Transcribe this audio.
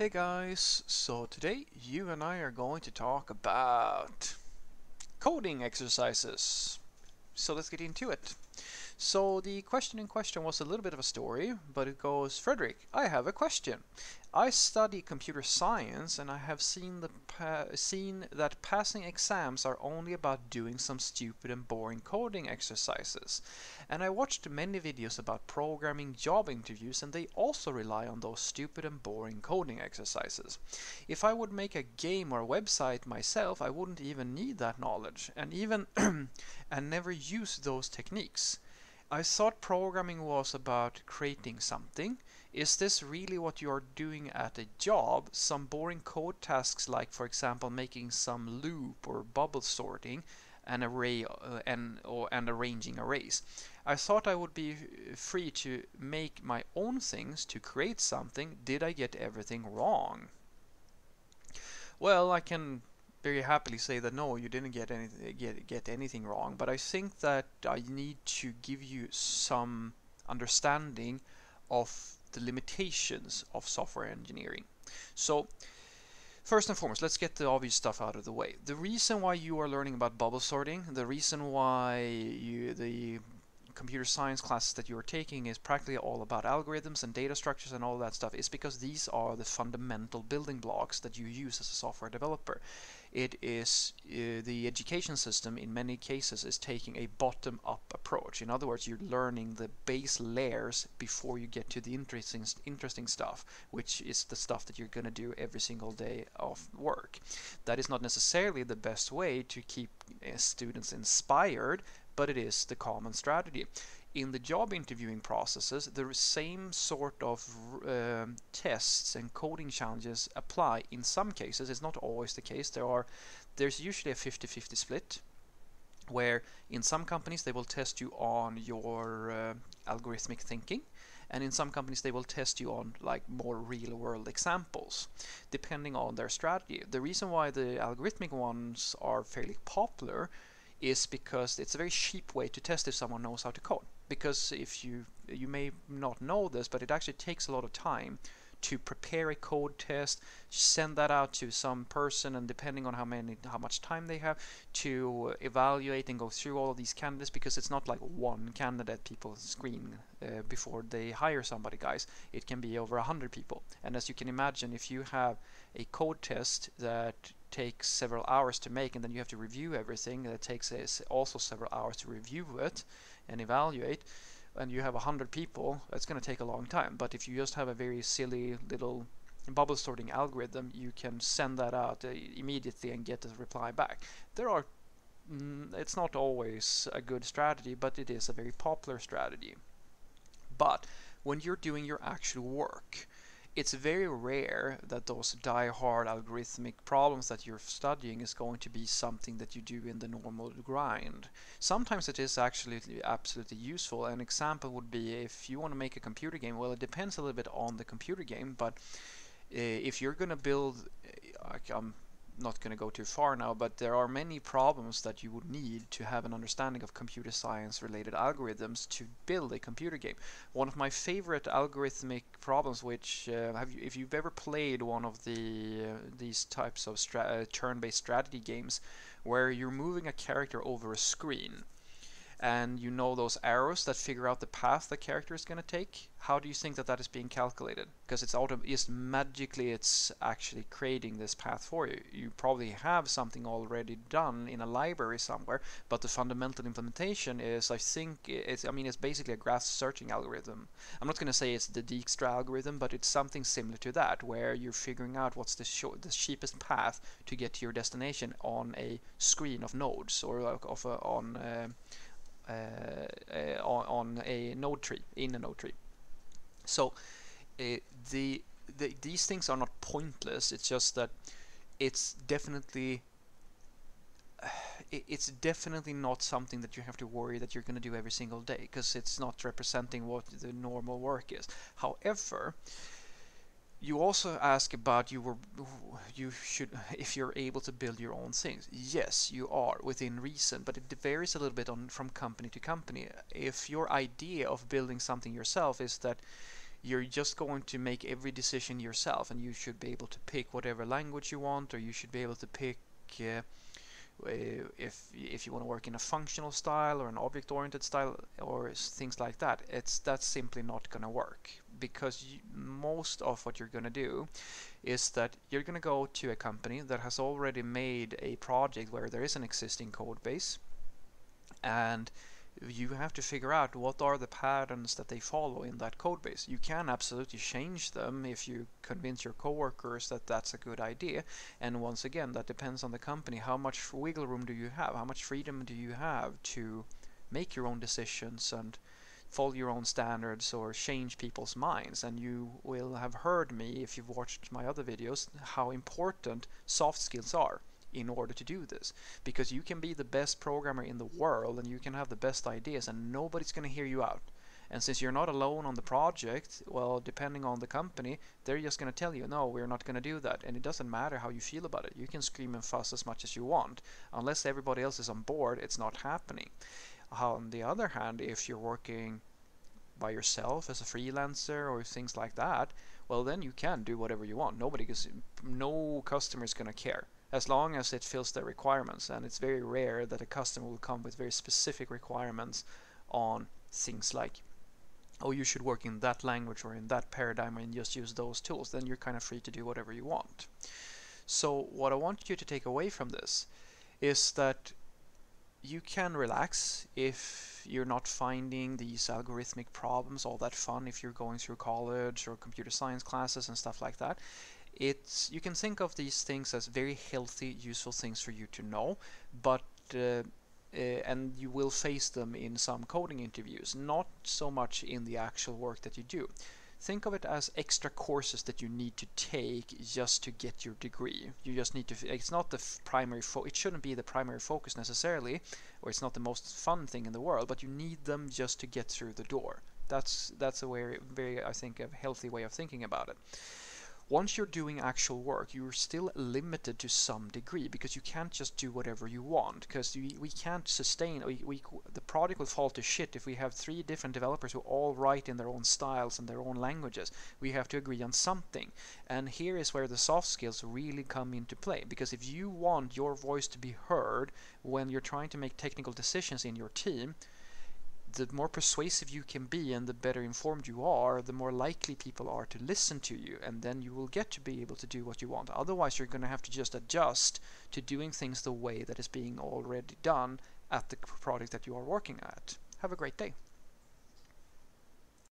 Hey guys, so today you and I are going to talk about coding exercises. So let's get into it. So the question in question was a little bit of a story, but it goes, Fredrik, I have a question. I study computer science and I have seen the seen that passing exams are only about doing some stupid and boring coding exercises. And I watched many videos about programming job interviews and they also rely on those stupid and boring coding exercises. If I would make a game or website myself, I wouldn't even need that knowledge and even and never use those techniques. I thought programming was about creating something. Is this really what you are doing at a job? Some boring code tasks like for example making some loop or bubble sorting an array uh, and or and arranging arrays. I thought I would be free to make my own things to create something. Did I get everything wrong? Well, I can very happily say that no, you didn't get anything get get anything wrong. But I think that I need to give you some understanding of the limitations of software engineering. So. First and foremost, let's get the obvious stuff out of the way. The reason why you are learning about bubble sorting, the reason why you, the computer science classes that you are taking is practically all about algorithms and data structures and all that stuff is because these are the fundamental building blocks that you use as a software developer. It is uh, the education system in many cases is taking a bottom up approach. In other words, you're learning the base layers before you get to the interesting interesting stuff, which is the stuff that you're going to do every single day of work. That is not necessarily the best way to keep uh, students inspired, but it is the common strategy. In the job interviewing processes, the same sort of uh, tests and coding challenges apply. In some cases, it's not always the case. There are, there's usually a 50-50 split, where in some companies they will test you on your uh, algorithmic thinking, and in some companies they will test you on like more real world examples depending on their strategy the reason why the algorithmic ones are fairly popular is because it's a very cheap way to test if someone knows how to code. Because if you you may not know this, but it actually takes a lot of time to prepare a code test, send that out to some person, and depending on how many how much time they have to evaluate and go through all of these candidates, because it's not like one candidate people screen uh, before they hire somebody, guys. It can be over a hundred people, and as you can imagine, if you have a code test that takes several hours to make and then you have to review everything that takes also several hours to review it and evaluate and you have a hundred people it's going to take a long time. But if you just have a very silly little bubble sorting algorithm you can send that out uh, immediately and get a reply back. There are mm, it's not always a good strategy but it is a very popular strategy. But when you're doing your actual work it's very rare that those die-hard algorithmic problems that you're studying is going to be something that you do in the normal grind. Sometimes it is actually absolutely useful. An example would be if you want to make a computer game, well, it depends a little bit on the computer game, but uh, if you're going to build, uh, not going to go too far now, but there are many problems that you would need to have an understanding of computer science related algorithms to build a computer game. One of my favorite algorithmic problems, which uh, have you, if you've ever played one of the uh, these types of stra uh, turn-based strategy games, where you're moving a character over a screen and you know those arrows that figure out the path the character is going to take, how do you think that that is being calculated? Because it's auto is magically it's actually creating this path for you. You probably have something already done in a library somewhere, but the fundamental implementation is, I think, it's I mean it's basically a graph searching algorithm. I'm not going to say it's the Dijkstra algorithm, but it's something similar to that, where you're figuring out what's the, the cheapest path to get to your destination on a screen of nodes or of a, on. Uh, uh, Eh, eh, on, eh, on, a node tree, in a node tree. So the, the these things are not pointless. It's just that it's definitely it's definitely not something that you have to worry that you're going to do every single day because it's not representing what the normal work is. However, you also ask about you were you should if you're able to build your own things. Yes you are within reason but it varies a little bit on from company to company. If your idea of building something yourself is that you're just going to make every decision yourself and you should be able to pick whatever language you want or you should be able to pick uh, if if you want to work in a functional style or an object oriented style or things like that it's that's simply not going to work because you, most of what you're going to do is that you're going to go to a company that has already made a project where there is an existing code base and you have to figure out what are the patterns that they follow in that code base. You can absolutely change them if you convince your coworkers that that's a good idea. And once again, that depends on the company. How much wiggle room do you have? How much freedom do you have to make your own decisions and follow your own standards or change people's minds? And you will have heard me, if you've watched my other videos, how important soft skills are in order to do this. Because you can be the best programmer in the world and you can have the best ideas and nobody's going to hear you out. And since you're not alone on the project well depending on the company they're just going to tell you no we're not going to do that. And it doesn't matter how you feel about it. You can scream and fuss as much as you want. Unless everybody else is on board it's not happening on the other hand if you're working by yourself as a freelancer or things like that well then you can do whatever you want nobody no customer is going to care as long as it fills their requirements. And it's very rare that a customer will come with very specific requirements on things like, oh, you should work in that language or in that paradigm and just use those tools. Then you're kind of free to do whatever you want. So what I want you to take away from this is that you can relax if you're not finding these algorithmic problems all that fun if you're going through college or computer science classes and stuff like that it's you can think of these things as very healthy, useful things for you to know, but uh, uh, and you will face them in some coding interviews, not so much in the actual work that you do. Think of it as extra courses that you need to take just to get your degree. You just need to. It's not the primary. it shouldn't be the primary focus necessarily, or it's not the most fun thing in the world. But you need them just to get through the door. That's that's a very very I think a healthy way of thinking about it once you're doing actual work, you're still limited to some degree because you can't just do whatever you want because we, we can't sustain, we, we, the product will fall to shit if we have three different developers who all write in their own styles and their own languages. We have to agree on something. And here is where the soft skills really come into play because if you want your voice to be heard when you're trying to make technical decisions in your team, the more persuasive you can be and the better informed you are, the more likely people are to listen to you, and then you will get to be able to do what you want. Otherwise, you're going to have to just adjust to doing things the way that is being already done at the product that you are working at. Have a great day.